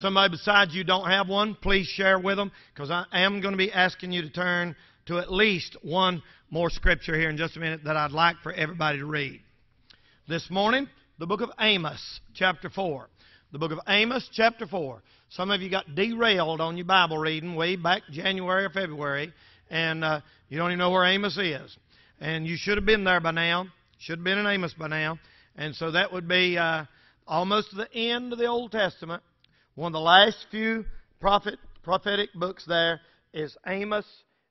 somebody besides you don't have one, please share with them because I am going to be asking you to turn to at least one more scripture here in just a minute that I'd like for everybody to read. This morning, the book of Amos, chapter 4. The book of Amos, chapter 4. Some of you got derailed on your Bible reading way back January or February, and uh, you don't even know where Amos is. And you should have been there by now. Should have been in Amos by now. And so that would be uh, almost the end of the Old Testament. One of the last few prophet, prophetic books there is Amos,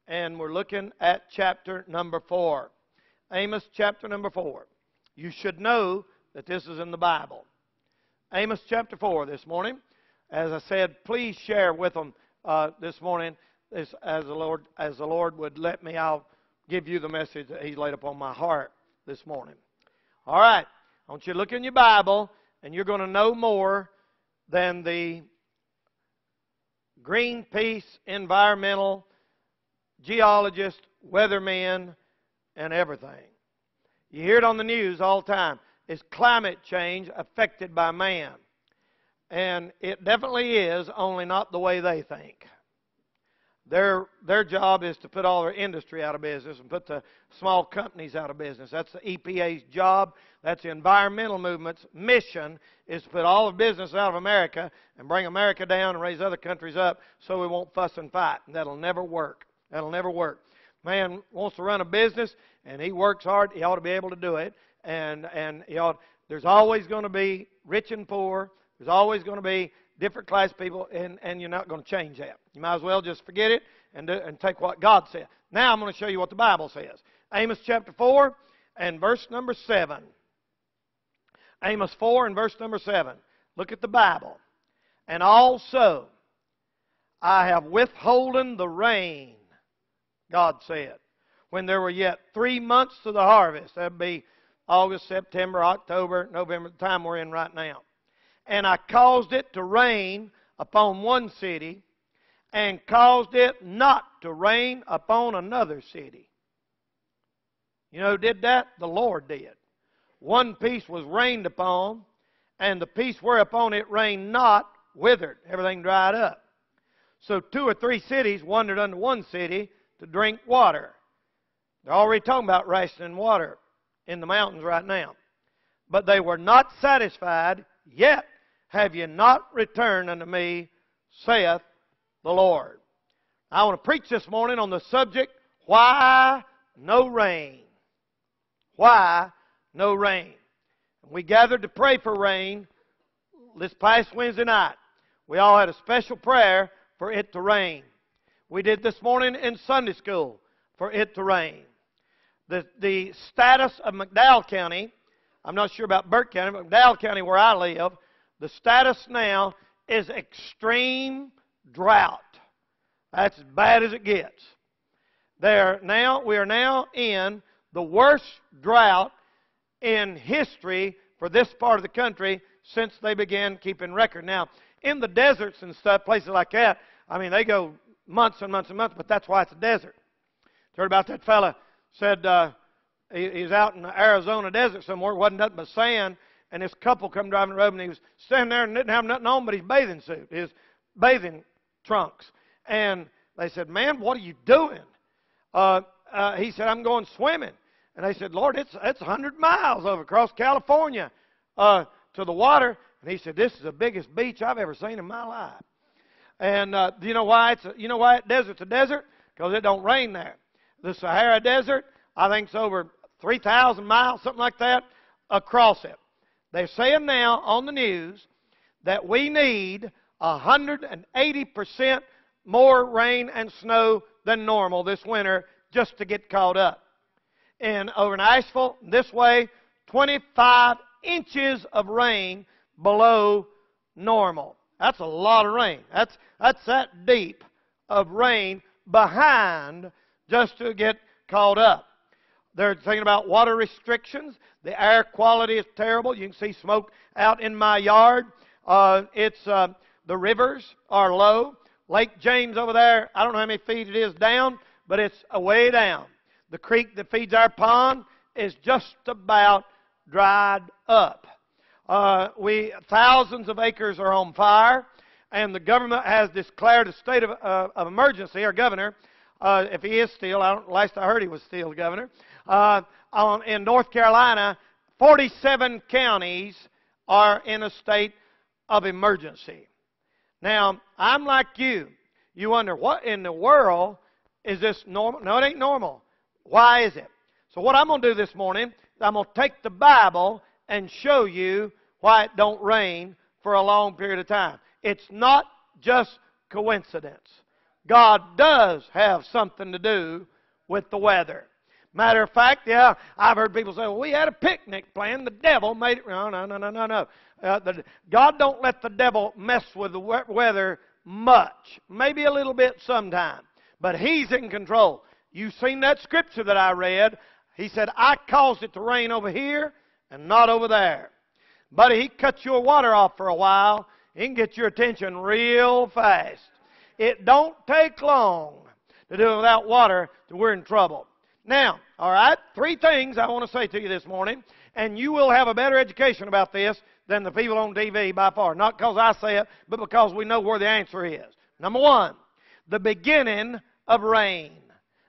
and we're looking at chapter number 4. Amos chapter number 4. You should know that this is in the Bible. Amos chapter 4 this morning. As I said, please share with them uh, this morning this, as, the Lord, as the Lord would let me. I'll give you the message that He's laid upon my heart this morning. All right. I want you to look in your Bible, and you're going to know more than the Greenpeace environmental geologist, weatherman, and everything. You hear it on the news all the time. Is climate change affected by man? And it definitely is, only not the way they think. Their, their job is to put all their industry out of business and put the small companies out of business. That's the EPA's job. That's the environmental movement's mission is to put all the business out of America and bring America down and raise other countries up so we won't fuss and fight. And that'll never work. That'll never work. Man wants to run a business and he works hard. He ought to be able to do it. And and he ought, there's always going to be rich and poor. There's always going to be different class people, and, and you're not going to change that. You might as well just forget it and, do, and take what God said. Now I'm going to show you what the Bible says. Amos chapter 4 and verse number 7. Amos 4 and verse number 7. Look at the Bible. And also, I have withholden the rain, God said, when there were yet three months to the harvest. That would be August, September, October, November, the time we're in right now and I caused it to rain upon one city, and caused it not to rain upon another city. You know who did that? The Lord did. One piece was rained upon, and the piece whereupon it rained not withered. Everything dried up. So two or three cities wandered unto one city to drink water. They're already talking about rationing water in the mountains right now. But they were not satisfied, yet have you not returned unto me, saith the Lord. I want to preach this morning on the subject, why no rain? Why no rain? We gathered to pray for rain this past Wednesday night. We all had a special prayer for it to rain. We did this morning in Sunday school for it to rain. The, the status of McDowell County, I'm not sure about Burke County, but McDowell County, where I live, the status now is extreme drought. That's as bad as it gets. There now we are now in the worst drought in history for this part of the country since they began keeping record. Now, in the deserts and stuff, places like that, I mean, they go months and months and months, but that's why it's a desert. Heard about that fella said uh, he, he's out in the Arizona desert somewhere, it wasn't nothing but sand, and this couple come driving the road, and he was standing there and didn't have nothing on but his bathing suit, his bathing trunks. And they said, "Man, what are you doing?" Uh, uh, he said, "I'm going swimming." And they said, "Lord, it's it's 100 miles over across California uh, to the water." And he said, "This is the biggest beach I've ever seen in my life." And uh, do you know why it's a, you know why desert's a desert? Because it don't rain there. The Sahara Desert, I think it's over 3,000 miles, something like that, across it. They're saying now on the news that we need 180% more rain and snow than normal this winter just to get caught up. And over in Asheville, this way, 25 inches of rain below normal. That's a lot of rain. That's, that's that deep of rain behind just to get caught up. They're thinking about water restrictions. The air quality is terrible. You can see smoke out in my yard. Uh, it's uh, the rivers are low. Lake James over there, I don't know how many feet it is down, but it's way down. The creek that feeds our pond is just about dried up. Uh, we thousands of acres are on fire. and the government has declared a state of, uh, of emergency, Our governor, uh, if he is still, I don't, last I heard he was still governor, uh, on, in North Carolina, 47 counties are in a state of emergency. Now, I'm like you. You wonder, what in the world is this normal? No, it ain't normal. Why is it? So what I'm going to do this morning, I'm going to take the Bible and show you why it don't rain for a long period of time. It's not just coincidence. God does have something to do with the weather. Matter of fact, yeah, I've heard people say, well, we had a picnic planned. The devil made it. No, no, no, no, no, no. Uh, the, God don't let the devil mess with the weather much. Maybe a little bit sometime. But He's in control. You've seen that scripture that I read. He said, I caused it to rain over here and not over there. But He cut your water off for a while. He can get your attention real fast. It don't take long to do without water till we're in trouble. Now, all right, three things I want to say to you this morning, and you will have a better education about this than the people on TV by far. Not because I say it, but because we know where the answer is. Number one, the beginning of rain.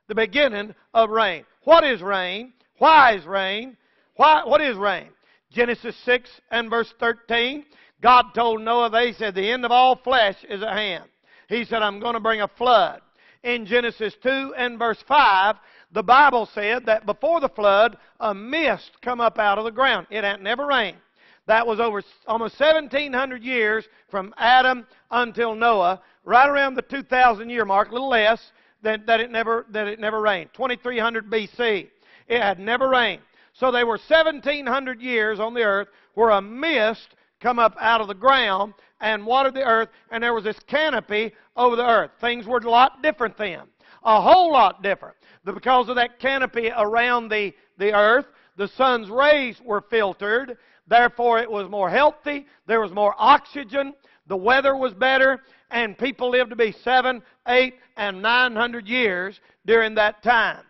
The beginning of rain. What is rain? Why is rain? Why, what is rain? Genesis 6 and verse 13. God told Noah, they said, the end of all flesh is at hand. He said, I'm going to bring a flood. In Genesis 2 and verse 5, the Bible said that before the flood, a mist come up out of the ground. It hadn't never rained. That was over almost 1,700 years from Adam until Noah, right around the 2,000 year mark, a little less, that, that, it never, that it never rained. 2300 BC. It had never rained. So they were 1,700 years on the earth where a mist come up out of the ground and watered the earth, and there was this canopy over the earth. Things were a lot different then. A whole lot different. Because of that canopy around the, the earth, the sun's rays were filtered. Therefore, it was more healthy. There was more oxygen. The weather was better. And people lived to be seven, eight, and nine hundred years during that time.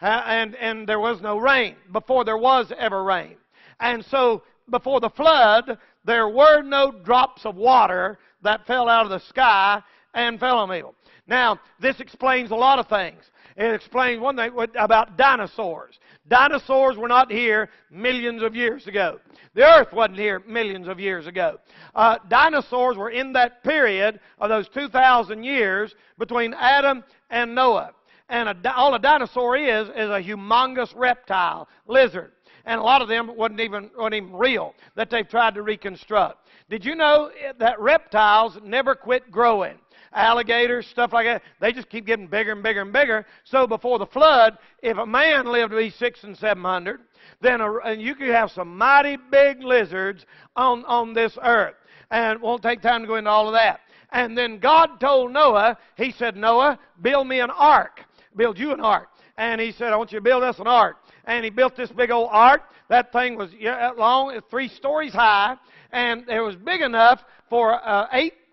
Uh, and, and there was no rain before there was ever rain. And so, before the flood, there were no drops of water that fell out of the sky and fell on people. Now, this explains a lot of things. It explains one thing about dinosaurs. Dinosaurs were not here millions of years ago. The earth wasn't here millions of years ago. Uh, dinosaurs were in that period of those 2,000 years between Adam and Noah. And a, all a dinosaur is, is a humongous reptile, lizard and a lot of them wasn't even, wasn't even real that they've tried to reconstruct. Did you know that reptiles never quit growing? Alligators, stuff like that, they just keep getting bigger and bigger and bigger. So before the flood, if a man lived to be six and seven hundred, then a, and you could have some mighty big lizards on, on this earth. And it won't take time to go into all of that. And then God told Noah, He said, Noah, build me an ark. Build you an ark. And He said, I want you to build us an ark and he built this big old ark. That thing was long, three stories high, and it was big enough for uh,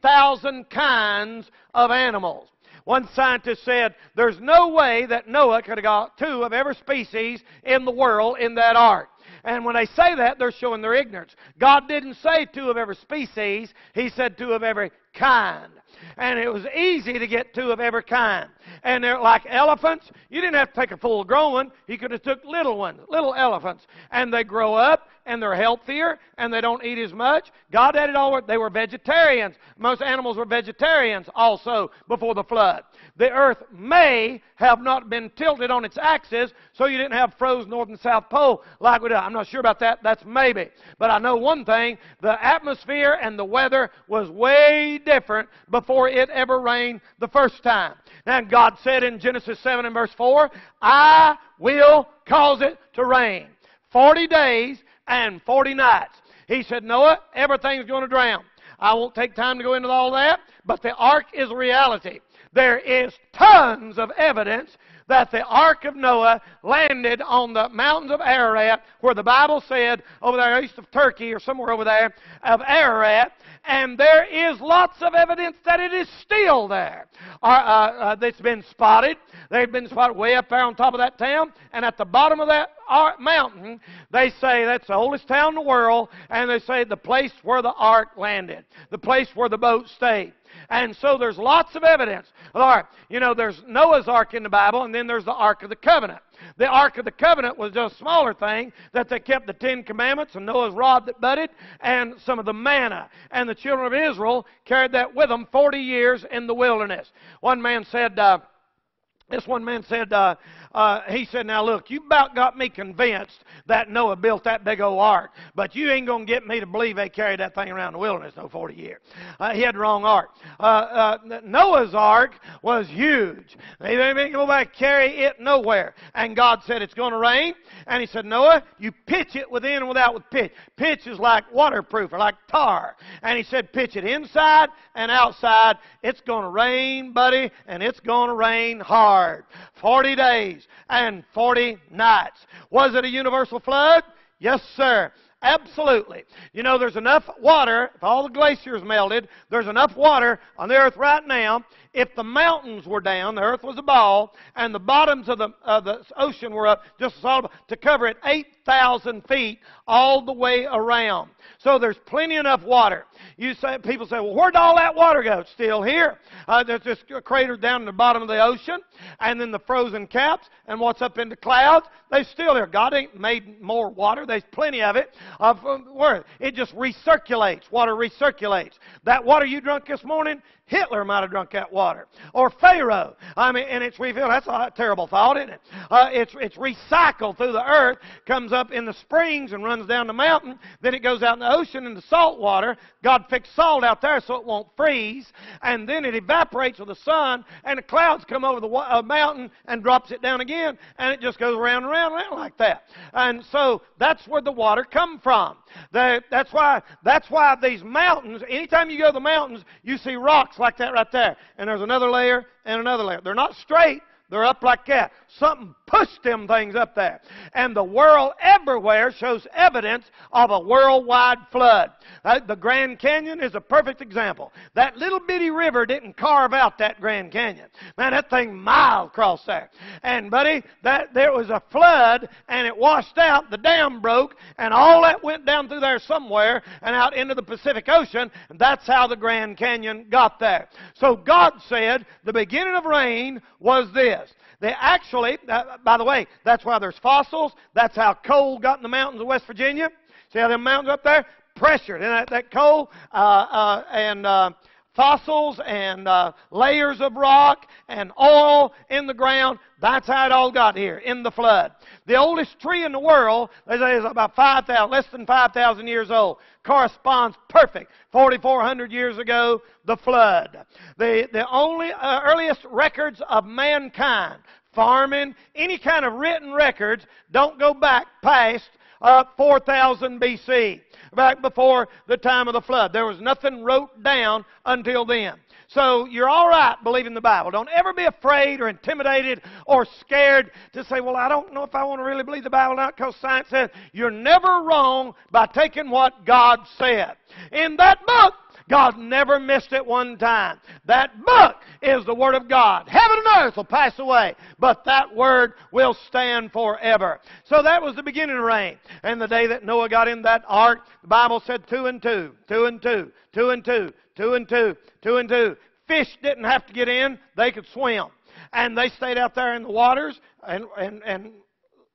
8,000 kinds of animals. One scientist said there's no way that Noah could have got two of every species in the world in that ark. And when they say that, they're showing their ignorance. God didn't say two of every species, He said two of every kind. And it was easy to get two of every kind. And they're like elephants. You didn't have to take a full grown one. You could have took little ones, little elephants. And they grow up and they're healthier and they don't eat as much. God had it all. They were vegetarians. Most animals were vegetarians also before the flood. The earth may have not been tilted on its axis, so you didn't have frozen north and south pole like we do. I'm not sure about that. That's maybe. But I know one thing the atmosphere and the weather was way different before it ever rained the first time. And God said in Genesis 7 and verse 4, I will cause it to rain. 40 days and 40 nights. He said, Noah, everything's going to drown. I won't take time to go into all that, but the ark is a reality. There is tons of evidence that the ark of Noah landed on the mountains of Ararat, where the Bible said, over there east of Turkey or somewhere over there, of Ararat, and there is lots of evidence that it is still there. Uh, uh, that's been spotted. They've been spotted way up there on top of that town, and at the bottom of that mountain, they say that's the oldest town in the world, and they say the place where the ark landed, the place where the boat stayed. And so there's lots of evidence. All right, you know, there's Noah's Ark in the Bible, and then there's the Ark of the Covenant. The Ark of the Covenant was just a smaller thing that they kept the Ten Commandments and Noah's rod that budded and some of the manna. And the children of Israel carried that with them 40 years in the wilderness. One man said, uh, this one man said, uh, uh, he said, Now look, you about got me convinced that Noah built that big old ark, but you ain't going to get me to believe they carried that thing around the wilderness no 40 years. Uh, he had the wrong ark. Uh, uh, Noah's ark was huge. They didn't go back carry it nowhere. And God said, It's going to rain. And he said, Noah, you pitch it within and without with pitch. Pitch is like waterproof or like tar. And he said, Pitch it inside and outside. It's going to rain, buddy, and it's going to rain hard. 40 days days and 40 nights. Was it a universal flood? Yes, sir. Absolutely. You know, there's enough water, if all the glaciers melted, there's enough water on the earth right now. If the mountains were down, the earth was a ball, and the bottoms of the, the ocean were up just solid, to cover it 8,000 feet all the way around. So there's plenty enough water. You say, people say, well, where'd all that water go? It's still here. Uh, there's just crater down in the bottom of the ocean, and then the frozen caps, and what's up in the clouds, they're still there. God ain't made more water. There's plenty of it. Uh, where it just recirculates. Water recirculates. That water you drank this morning, Hitler might have drunk that water. Or Pharaoh. I mean, and it's refilled. That's a terrible thought, isn't it? Uh, it's, it's recycled through the earth, comes up in the springs and runs down the mountain. Then it goes out in the ocean in the salt water. God fixed salt out there so it won't freeze. And then it evaporates with the sun, and the clouds come over the uh, mountain and drops it down again, and it just goes around and around and around like that. And so that's where the water come from. That's why that's why these mountains. Anytime you go to the mountains, you see rocks like that right there. And there's another layer and another layer. They're not straight, they're up like that. Something pushed them things up there. And the world everywhere shows evidence of a worldwide flood. Uh, the Grand Canyon is a perfect example. That little bitty river didn't carve out that Grand Canyon. Man, that thing mile across there. And buddy, that there was a flood and it washed out, the dam broke, and all that went down through there somewhere and out into the Pacific Ocean, and that's how the Grand Canyon got there. So God said the beginning of rain was this. They actually, uh, by the way, that's why there's fossils. That's how coal got in the mountains of West Virginia. See how them mountains up there? Pressured. And that, that coal uh, uh, and uh, fossils and uh, layers of rock and oil in the ground. That's how it all got here in the flood. The oldest tree in the world, they say, is about 5,000, less than 5,000 years old. Corresponds perfect. 4,400 years ago, the flood. The, the only uh, earliest records of mankind, farming, any kind of written records, don't go back past uh, 4000 BC back before the time of the flood. There was nothing wrote down until then. So you're all right believing the Bible. Don't ever be afraid or intimidated or scared to say, well, I don't know if I want to really believe the Bible or not because science says you're never wrong by taking what God said. In that book, God never missed it one time. That book is the Word of God. Heaven and earth will pass away, but that Word will stand forever. So that was the beginning of rain. And the day that Noah got in that ark, the Bible said two and two, two and two, two and two, two and two, two and two. Fish didn't have to get in, they could swim. And they stayed out there in the waters and, and, and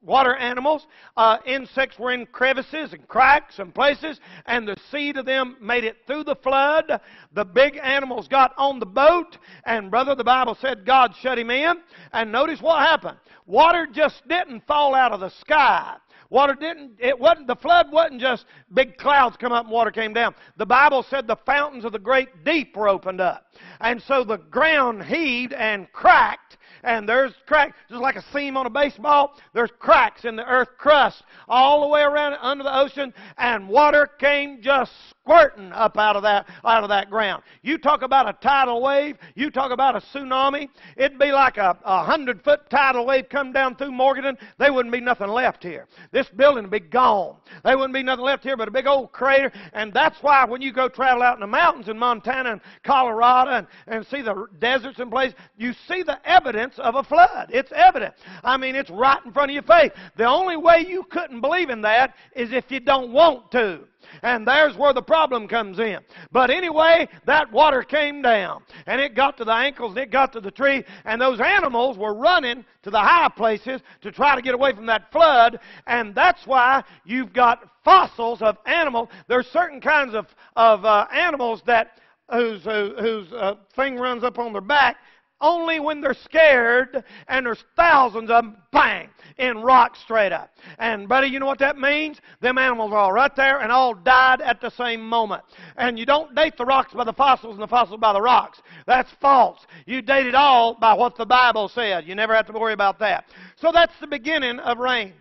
water animals. Uh, insects were in crevices and cracks and places, and the seed of them made it through the flood. The big animals got on the boat, and brother, the Bible said God shut him in. And notice what happened. Water just didn't fall out of the sky. Water didn't, it wasn't, the flood wasn't just big clouds come up and water came down. The Bible said the fountains of the great deep were opened up. And so the ground heaved and cracked, and there's cracks, just like a seam on a baseball, there's cracks in the earth crust all the way around under the ocean, and water came just squirting up out of that out of that ground. You talk about a tidal wave, you talk about a tsunami, it'd be like a, a hundred foot tidal wave come down through Morganton, there wouldn't be nothing left here. This building would be gone. There wouldn't be nothing left here but a big old crater, and that's why when you go travel out in the mountains in Montana and Colorado and, and see the deserts and places, you see the evidence of a flood. It's evident. I mean, it's right in front of your face. The only way you couldn't believe in that is if you don't want to. And there's where the problem comes in. But anyway, that water came down. And it got to the ankles and it got to the tree. And those animals were running to the high places to try to get away from that flood. And that's why you've got fossils of animals. There's certain kinds of, of uh, animals that whose, whose uh, thing runs up on their back only when they're scared and there's thousands of them, bang, in rocks straight up. And, buddy, you know what that means? Them animals are all right there and all died at the same moment. And you don't date the rocks by the fossils and the fossils by the rocks. That's false. You date it all by what the Bible said. You never have to worry about that. So that's the beginning of rain.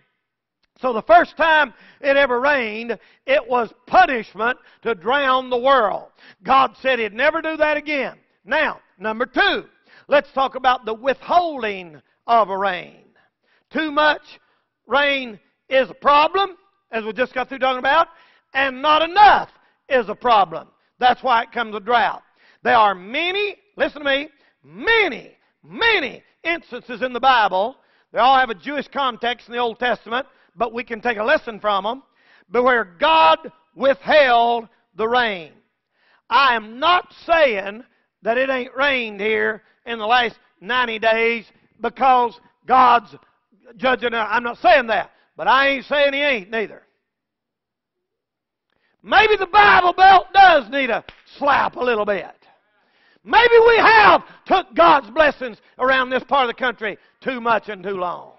So the first time it ever rained, it was punishment to drown the world. God said He'd never do that again. Now, number two, let's talk about the withholding of a rain. Too much rain is a problem, as we just got through talking about, and not enough is a problem. That's why it comes a drought. There are many, listen to me, many, many instances in the Bible. They all have a Jewish context in the Old Testament but we can take a lesson from them. But where God withheld the rain. I am not saying that it ain't rained here in the last 90 days because God's judging. I'm not saying that. But I ain't saying He ain't neither. Maybe the Bible Belt does need a slap a little bit. Maybe we have took God's blessings around this part of the country too much and too long.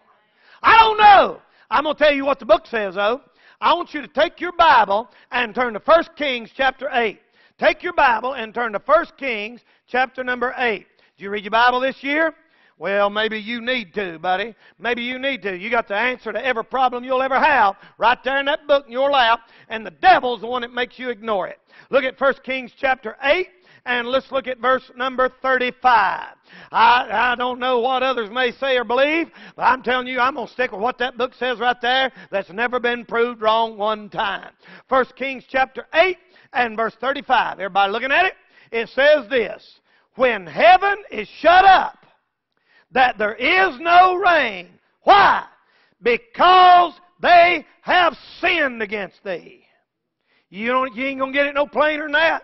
I don't know. I'm going to tell you what the book says, though. I want you to take your Bible and turn to 1 Kings chapter 8. Take your Bible and turn to 1 Kings chapter number 8. Did you read your Bible this year? Well, maybe you need to, buddy. Maybe you need to. You got the answer to every problem you'll ever have right there in that book in your lap, and the devil's the one that makes you ignore it. Look at 1 Kings chapter 8 and let's look at verse number 35. I, I don't know what others may say or believe, but I'm telling you, I'm going to stick with what that book says right there that's never been proved wrong one time. 1 Kings chapter 8 and verse 35. Everybody looking at it? It says this When heaven is shut up, that there is no rain. Why? Because they have sinned against thee. You, don't, you ain't going to get it no plainer than that.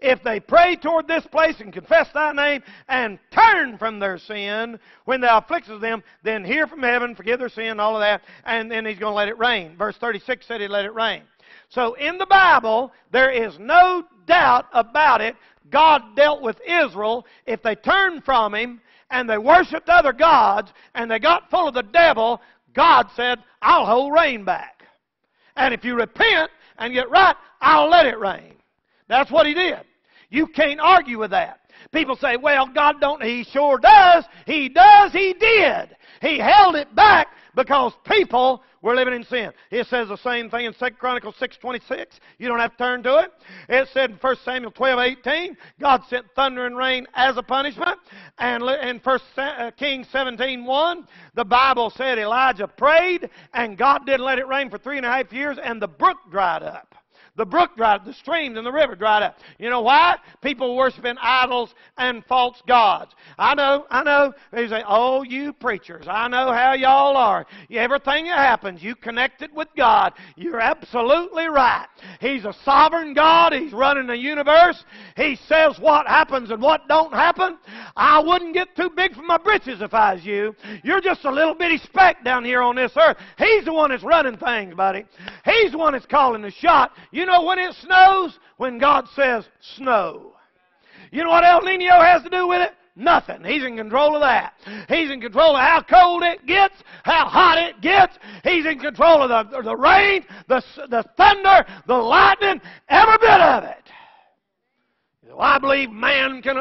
If they pray toward this place and confess thy name and turn from their sin when thou afflictest them, then hear from heaven, forgive their sin, all of that, and then he's going to let it rain. Verse 36 said he let it rain. So in the Bible, there is no doubt about it. God dealt with Israel. If they turned from him and they worshiped other gods and they got full of the devil, God said, I'll hold rain back. And if you repent and get right, I'll let it rain. That's what he did. You can't argue with that. People say, well, God don't. He sure does. He does. He did. He held it back because people were living in sin. It says the same thing in 2 Chronicles 6.26. You don't have to turn to it. It said in 1 Samuel 12.18, God sent thunder and rain as a punishment. And in 1 uh, Kings 17.1, the Bible said Elijah prayed and God didn't let it rain for three and a half years and the brook dried up. The brook dried up, the streams and the river dried up. You know why? People worshiping idols and false gods. I know, I know. They say, oh, you preachers, I know how y'all are. Everything that happens, you connect it with God. You're absolutely right. He's a sovereign God. He's running the universe. He says what happens and what don't happen. I wouldn't get too big for my britches if I was you. You're just a little bitty speck down here on this earth. He's the one that's running things, buddy. He's the one that's calling the shot. You know when it snows? When God says snow. You know what El Nino has to do with it? Nothing. He's in control of that. He's in control of how cold it gets, how hot it gets. He's in control of the, the rain, the, the thunder, the lightning, every bit of it. Well, I believe man can,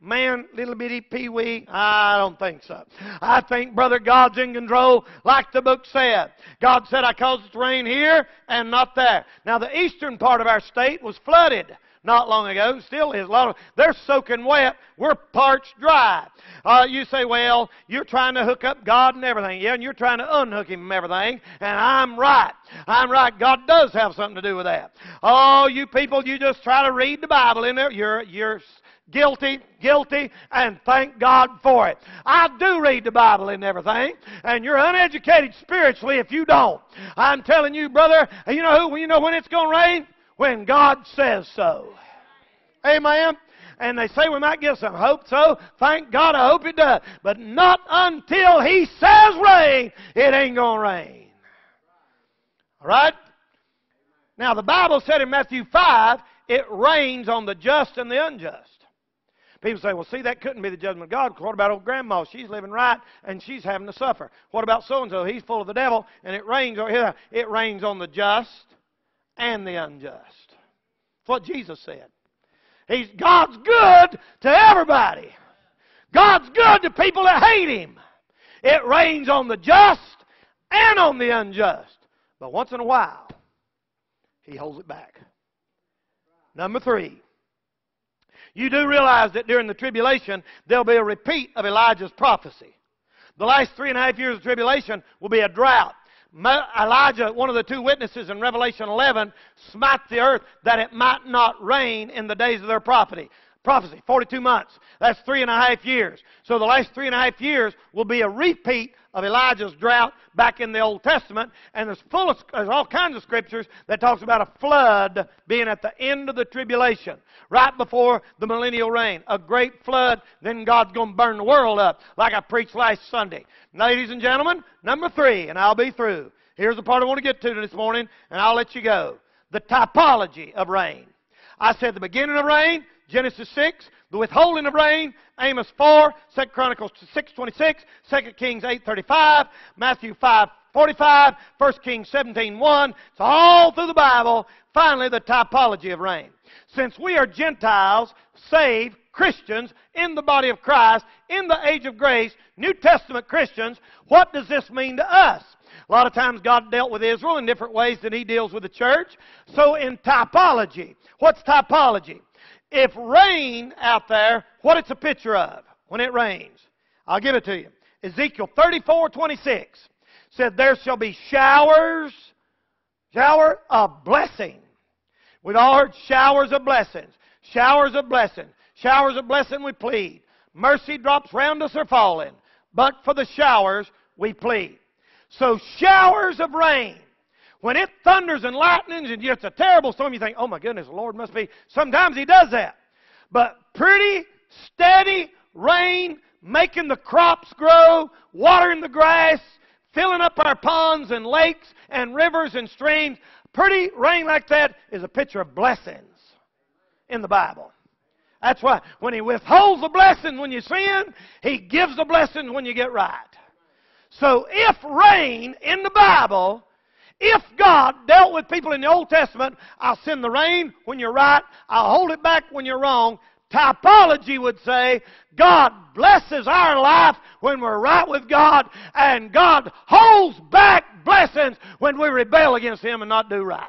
man, little bitty peewee. I don't think so. I think, brother, God's in control, like the book said. God said, I caused it to rain here and not there. Now, the eastern part of our state was flooded not long ago. Still is a lot of. They're soaking wet. We're parched dry. Uh, you say, well, you're trying to hook up God and everything. Yeah, and you're trying to unhook Him from everything. And I'm right. I'm right. God does have something to do with that. Oh, you people, you just try to read the Bible in there. You're you're guilty, guilty, and thank God for it. I do read the Bible and everything, and you're uneducated spiritually if you don't. I'm telling you, brother, you know who, you know when it's going to rain? When God says so. Amen. And they say we might get some hope, so thank God I hope it does. But not until He says rain, it ain't going to rain. All right? Now, the Bible said in Matthew 5, it rains on the just and the unjust. People say, well, see, that couldn't be the judgment of God. What about old grandma? She's living right and she's having to suffer. What about so and so? He's full of the devil and it rains over here. It rains on the just and the unjust. That's what Jesus said. He's God's good to everybody. God's good to people that hate him. It rains on the just and on the unjust. But once in a while, he holds it back. Number three, you do realize that during the tribulation, there'll be a repeat of Elijah's prophecy. The last three and a half years of tribulation will be a drought. Elijah, one of the two witnesses in Revelation 11, smite the earth that it might not rain in the days of their prophecy prophecy, 42 months. That's three and a half years. So the last three and a half years will be a repeat of Elijah's drought back in the Old Testament, and there's full of, there's all kinds of scriptures that talks about a flood being at the end of the tribulation, right before the millennial reign. A great flood, then God's going to burn the world up, like I preached last Sunday. Ladies and gentlemen, number three, and I'll be through. Here's the part I want to get to this morning, and I'll let you go. The typology of rain. I said the beginning of rain, Genesis 6, the withholding of rain, Amos 4, 2 Chronicles 6.26, 2 Kings 8.35, Matthew 5.45, 1 Kings 17.1. It's all through the Bible. Finally, the typology of rain. Since we are Gentiles, saved, Christians, in the body of Christ, in the age of grace, New Testament Christians, what does this mean to us? A lot of times God dealt with Israel in different ways than He deals with the church. So in typology, what's typology? If rain out there, what it's a picture of when it rains. I'll give it to you. Ezekiel 34 26 said, There shall be showers, shower of blessing. We've all heard showers of blessings. Showers of blessing. Showers of blessing we plead. Mercy drops round us are falling. But for the showers we plead. So showers of rain. When it thunders and lightnings and it's a terrible storm, you think, oh my goodness, the Lord must be. Sometimes He does that. But pretty, steady rain, making the crops grow, watering the grass, filling up our ponds and lakes and rivers and streams. Pretty rain like that is a picture of blessings in the Bible. That's why when He withholds the blessing when you sin, He gives the blessing when you get right. So if rain in the Bible if God dealt with people in the Old Testament, I'll send the rain when you're right, I'll hold it back when you're wrong. Typology would say God blesses our life when we're right with God, and God holds back blessings when we rebel against Him and not do right.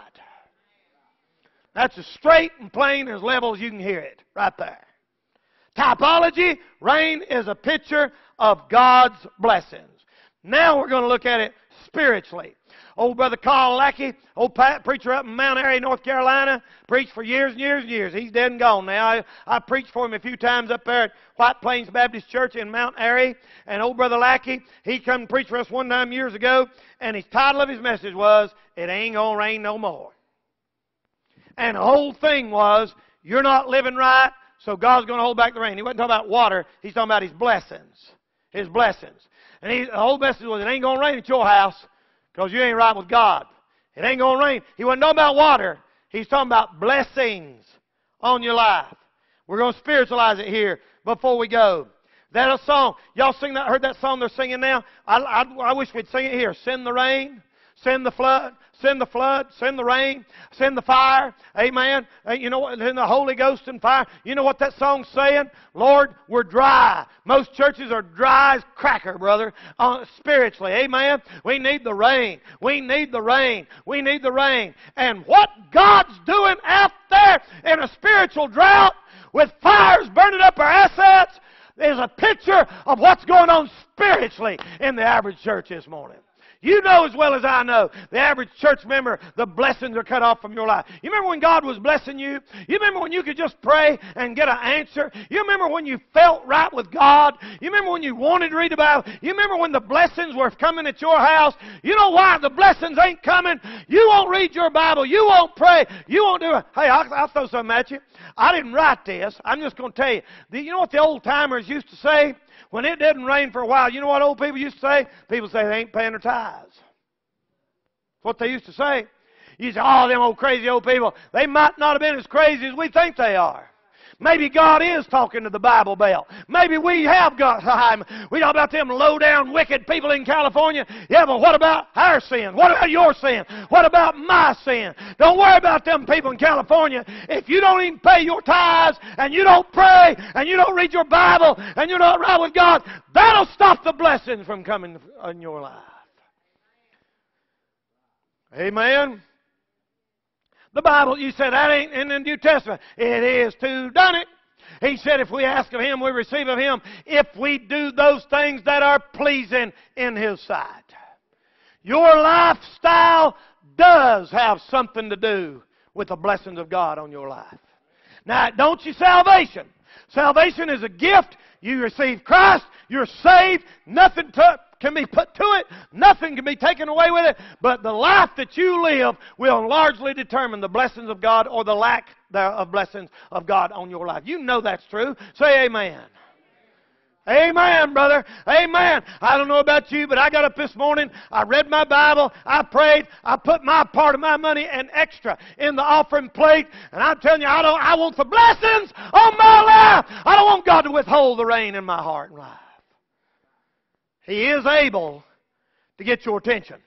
That's as straight and plain as level as you can hear it, right there. Typology, rain is a picture of God's blessings. Now we're going to look at it spiritually. Old brother Carl Lackey, old preacher up in Mount Airy, North Carolina, preached for years and years and years. He's dead and gone now. I, I preached for him a few times up there at White Plains Baptist Church in Mount Airy. And old brother Lackey, he come and preach for us one time years ago, and his title of his message was, It Ain't Gonna Rain No More. And the whole thing was, You're not living right, so God's going to hold back the rain. He wasn't talking about water, he's talking about his blessings. His blessings. And he, the whole message was, It ain't going to rain at your house. Because you ain't right with God. It ain't going to rain. He wasn't talking about water. He's talking about blessings on your life. We're going to spiritualize it here before we go. That a song. Y'all sing that? Heard that song they're singing now? I, I, I wish we'd sing it here. Send the rain. Send the flood. Send the flood. Send the rain. Send the fire. Amen. You know what? Send the Holy Ghost and fire. You know what that song's saying? Lord, we're dry. Most churches are dry as cracker, brother, uh, spiritually. Amen. We need the rain. We need the rain. We need the rain. And what God's doing out there in a spiritual drought with fires burning up our assets is a picture of what's going on spiritually in the average church this morning. You know as well as I know, the average church member, the blessings are cut off from your life. You remember when God was blessing you? You remember when you could just pray and get an answer? You remember when you felt right with God? You remember when you wanted to read the Bible? You remember when the blessings were coming at your house? You know why the blessings ain't coming? You won't read your Bible. You won't pray. You won't do it. Hey, I'll, I'll throw something at you. I didn't write this. I'm just going to tell you. You know what the old timers used to say? When it didn't rain for a while, you know what old people used to say? People say they ain't paying their tithes. What they used to say. You say, oh, them old crazy old people, they might not have been as crazy as we think they are. Maybe God is talking to the Bible Belt. Maybe we have got time. We talk about them low down, wicked people in California. Yeah, but what about our sin? What about your sin? What about my sin? Don't worry about them people in California. If you don't even pay your tithes and you don't pray and you don't read your Bible and you're not right with God, that'll stop the blessings from coming in your life. Amen. The Bible, you said that ain't in the New Testament. It is too. Done it. He said, if we ask of Him, we receive of Him, if we do those things that are pleasing in His sight. Your lifestyle does have something to do with the blessings of God on your life. Now, don't you salvation. Salvation is a gift. You receive Christ. You're saved. Nothing to, can be put to it. Nothing can be taken away with it. But the life that you live will largely determine the blessings of God or the lack of blessings of God on your life. You know that's true. Say amen. Amen, brother. Amen. I don't know about you, but I got up this morning. I read my Bible. I prayed. I put my part of my money and extra in the offering plate. And I'm telling you, I don't. I want the blessings on my life. I don't want God to withhold the rain in my heart and life. He is able to get your attention.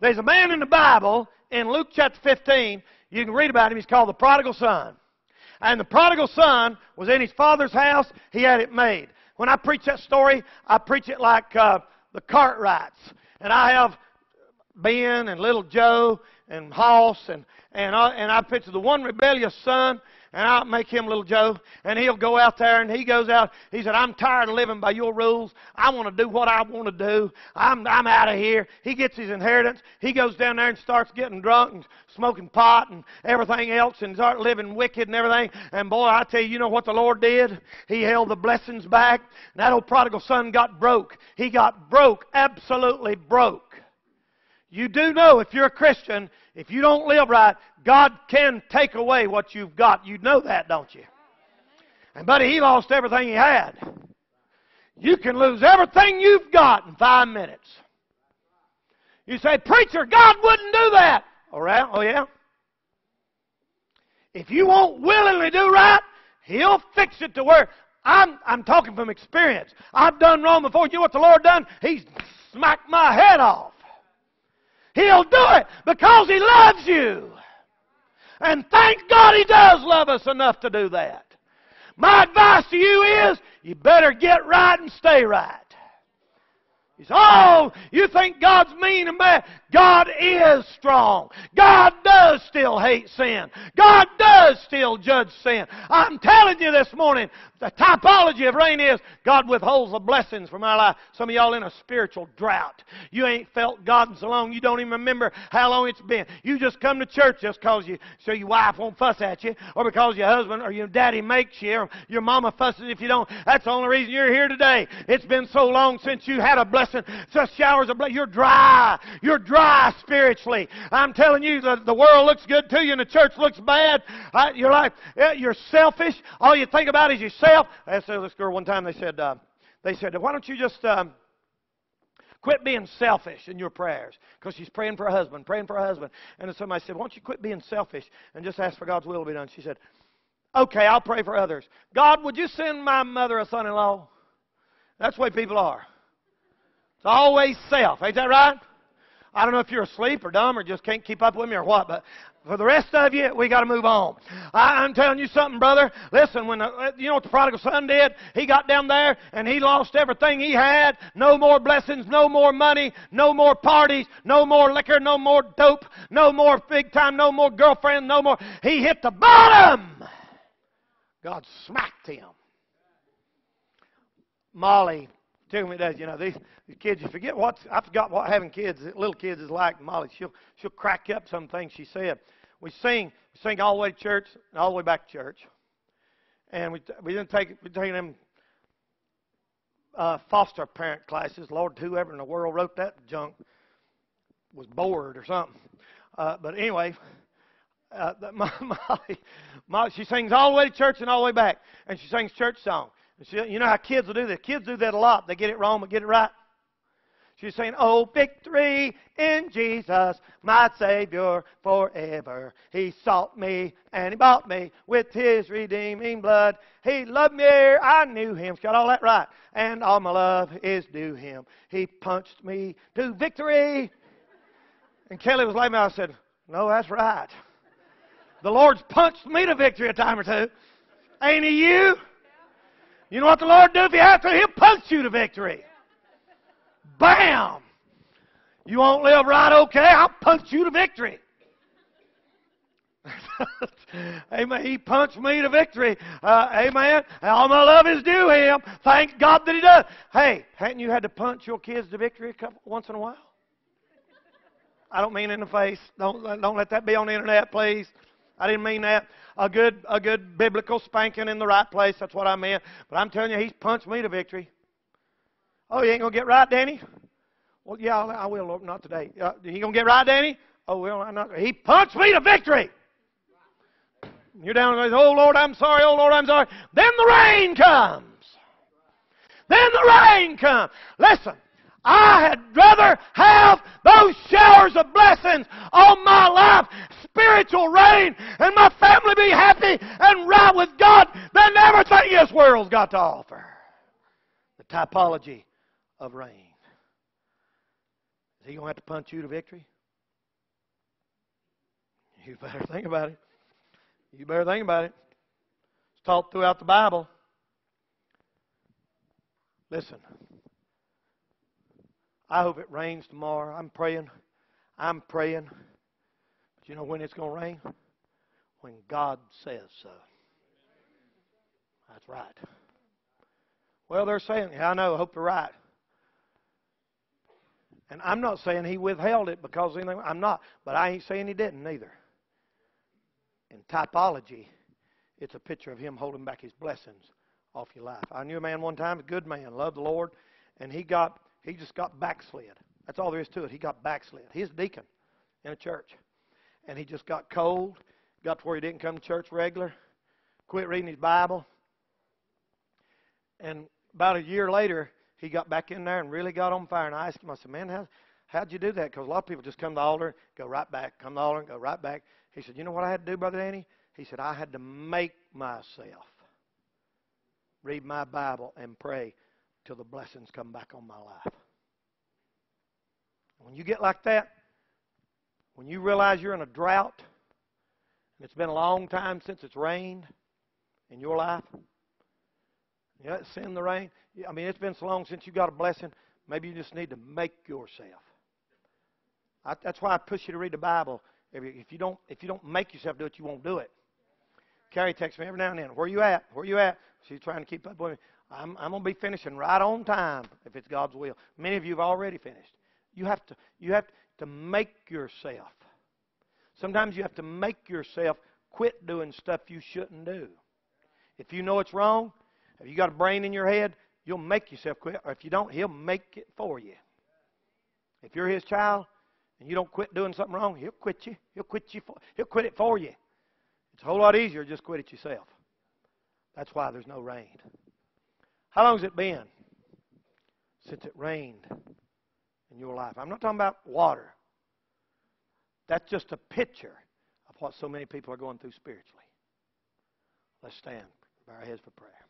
There's a man in the Bible in Luke chapter 15. You can read about him. He's called the prodigal son. And the prodigal son was in his father's house. He had it made. When I preach that story, I preach it like uh, the Cartwrights. And I have Ben and little Joe and Hoss and, and, I, and I picture the one rebellious son and I'll make him little Joe, and he'll go out there, and he goes out. He said, "I'm tired of living by your rules. I want to do what I want to do. I'm I'm out of here." He gets his inheritance. He goes down there and starts getting drunk and smoking pot and everything else, and start living wicked and everything. And boy, I tell you, you know what the Lord did? He held the blessings back. And that old prodigal son got broke. He got broke, absolutely broke. You do know if you're a Christian, if you don't live right, God can take away what you've got. You know that, don't you? And buddy, he lost everything he had. You can lose everything you've got in five minutes. You say, Preacher, God wouldn't do that. All right? Oh, yeah? If you won't willingly do right, He'll fix it to where I'm, I'm talking from experience. I've done wrong before. You know what the Lord done? He's smacked my head off. He'll do it because He loves you. And thank God He does love us enough to do that. My advice to you is you better get right and stay right. You say, oh, you think God's mean and bad. God is strong. God does still hate sin. God does still judge sin. I'm telling you this morning, the typology of rain is God withholds the blessings from our life. Some of y'all in a spiritual drought. You ain't felt God in so long you don't even remember how long it's been. You just come to church just because you so your wife won't fuss at you, or because your husband or your daddy makes you, or your mama fusses if you don't. That's the only reason you're here today. It's been so long since you had a blessing. Just showers of blessing. You're dry. You're dry spiritually. I'm telling you, the, the world looks good to you and the church looks bad. I, you're like, you're selfish. All you think about is yourself. I asked this girl one time, they said, uh, they said, why don't you just um, quit being selfish in your prayers? Because she's praying for her husband, praying for her husband. And somebody said, why don't you quit being selfish and just ask for God's will to be done? She said, okay, I'll pray for others. God, would you send my mother a son-in-law? That's the way people are. It's always self. Ain't that right? I don't know if you're asleep or dumb or just can't keep up with me or what, but for the rest of you, we got to move on. I, am telling you something, brother. Listen, when the, you know what the prodigal son did? He got down there and he lost everything he had. No more blessings, no more money, no more parties, no more liquor, no more dope, no more big time, no more girlfriend, no more. He hit the bottom. God smacked him. Molly tell me that, you know, these, these kids, you forget what, I forgot what having kids, little kids is like. Molly, she'll, she'll crack up some things she said. We sing, we sing all the way to church and all the way back to church. And we, we didn't take, we take them uh, foster parent classes. Lord, whoever in the world wrote that junk was bored or something. Uh, but anyway, uh, Molly, Molly, she sings all the way to church and all the way back, and she sings church songs. You know how kids will do this. Kids do that a lot. They get it wrong but get it right. She's saying, Oh, victory in Jesus, my Savior forever. He sought me and He bought me with His redeeming blood. He loved me ere I knew Him. Got all that right. And all my love is due Him. He punched me to victory. And Kelly was like. I said, No, that's right. The Lord's punched me to victory a time or two. Ain't He you? You know what the Lord do if He has to? He'll punch you to victory. Bam! You won't live right, okay? I'll punch you to victory. amen. He punched me to victory. Uh, amen. All my love is due him. Thank God that he does. Hey, hadn't you had to punch your kids to victory a couple, once in a while? I don't mean in the face. Don't don't let that be on the internet, please. I didn't mean that. A good a good biblical spanking in the right place. That's what I meant. But I'm telling you, he's punched me to victory. Oh, you ain't going to get right, Danny? Well, yeah, I will, Lord. Not today. Uh, you going to get right, Danny? Oh, well, I'm not. He punched me to victory. You're down and goes, Oh, Lord, I'm sorry. Oh, Lord, I'm sorry. Then the rain comes. Then the rain comes. Listen, I had rather have those showers of blessings on my life, spiritual rain, and my family be happy and right with God than everything this world's got to offer. The typology of rain. Is he going to have to punch you to victory? You better think about it. You better think about it. It's taught throughout the Bible. Listen, I hope it rains tomorrow. I'm praying. I'm praying. But you know when it's going to rain? When God says so. That's right. Well, they're saying, yeah, I know, I hope they're right. And I'm not saying he withheld it because anything. I'm not. But I ain't saying he didn't either. In typology, it's a picture of him holding back his blessings off your life. I knew a man one time, a good man, loved the Lord, and he got he just got backslid. That's all there is to it. He got backslid. He's a deacon in a church. And he just got cold, got to where he didn't come to church regular, quit reading his Bible. And about a year later, he got back in there and really got on fire. And I asked him, I said, man, how, how'd you do that? Because a lot of people just come to the altar, go right back, come to the altar, and go right back. He said, you know what I had to do, Brother Danny? He said, I had to make myself read my Bible and pray till the blessings come back on my life. When you get like that, when you realize you're in a drought, and it's been a long time since it's rained in your life, you know, send the rain. I mean, it's been so long since you got a blessing. Maybe you just need to make yourself. I, that's why I push you to read the Bible. If you don't, if you don't make yourself do it, you won't do it. Carrie texts me every now and then. Where you at? Where you at? She's trying to keep up with me. I'm, I'm going to be finishing right on time if it's God's will. Many of you have already finished. You have to, you have to make yourself. Sometimes you have to make yourself quit doing stuff you shouldn't do. If you know it's wrong, if you got a brain in your head, you'll make yourself quit. Or if you don't, He'll make it for you. If you're His child and you don't quit doing something wrong, He'll quit you. He'll quit you. For, he'll quit it for you. It's a whole lot easier to just quit it yourself. That's why there's no rain. How long has it been since it rained in your life? I'm not talking about water. That's just a picture of what so many people are going through spiritually. Let's stand. Bow our heads for prayer.